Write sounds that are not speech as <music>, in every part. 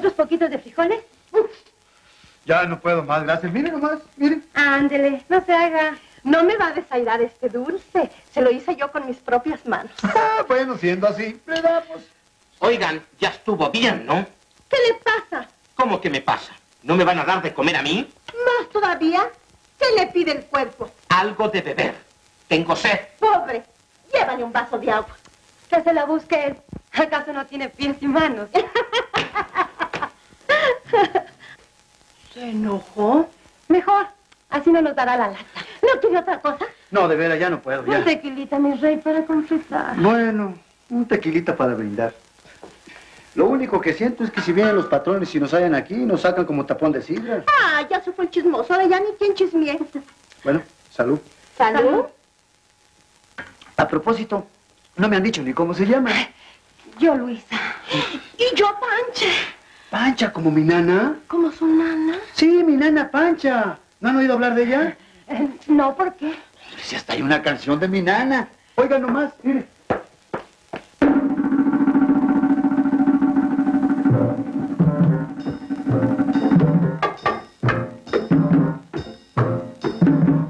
¿Otros poquitos de frijoles? Ya no puedo más, gracias. Mire nomás, mire. Ándele, no se haga. No me va a desairar este dulce. Se lo hice yo con mis propias manos. <laughs> Ah, bueno, siendo así, le damos. Oigan, ya estuvo bien, ¿no? ¿Qué le pasa? ¿Cómo que me pasa? ¿No me van a dar de comer a mí? ¿Más todavía? ¿Qué le pide el cuerpo? Algo de beber. Tengo sed. Pobre, llévale un vaso de agua. Que se la busque él. ¿Acaso no tiene pies y manos? <laughs> ¿Se enojó? Mejor, así no nos dará la lata. ¿No quiere otra cosa? No, de veras, ya no puedo, Un ya. tequilita, mi rey, para confesar. Bueno, un tequilita para brindar. Lo único que siento es que si vienen los patrones y nos hallan aquí, nos sacan como tapón de sidra. Ah, ya se fue el chismoso, ahora ya ni quien chismee. Bueno, salud. ¿Salud? A propósito, no me han dicho ni cómo se llama. Yo, Luisa. Y yo, Pancha. Pancha, como mi nana. ¿Como su nana? Pancha. ¿No han oído hablar de ella? Eh, no, ¿por qué? Si hasta hay una canción de mi nana. Oiga nomás, mire.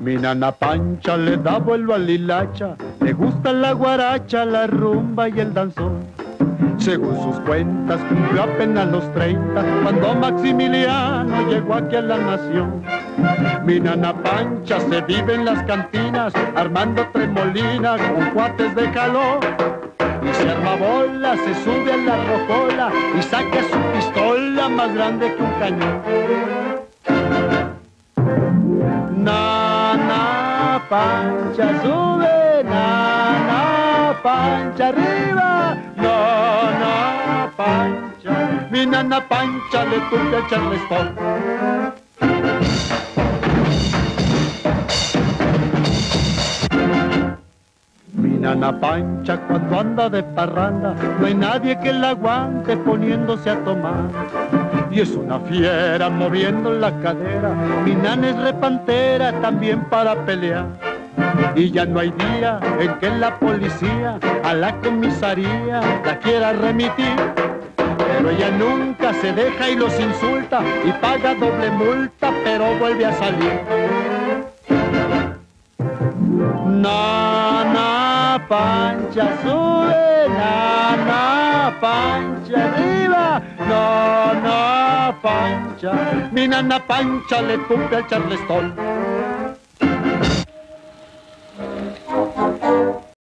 Mi nana Pancha le da vuelo al hilacha, le gusta la guaracha, la rumba y el danzón. Según sus cuentas, cumplió apenas los 30 cuando Maximiliano llegó aquí a la nación. Mi nana Pancha se vive en las cantinas, armando tremolina con cuates de calor. Y se arma bola, se sube a la rocola y saca su pistola más grande que un cañón. Nana Pancha sube, Nana Pancha arriba, Nana Pancha, mi Nana Pancha le tuve a Charleston. Mi nana Pancha cuando anda de parranda, no hay nadie que la aguante poniéndose a tomar. Y es una fiera moviendo la cadera, mi nana es repantera también para pelear. Y ya no hay día en que la policía a la comisaría la quiera remitir. Pero ella nunca se deja y los insulta y paga doble multa, pero vuelve a salir. Nana Pancha sube, Nana Pancha arriba, Nana Pancha, mi Nana Pancha le tuve al Charleston.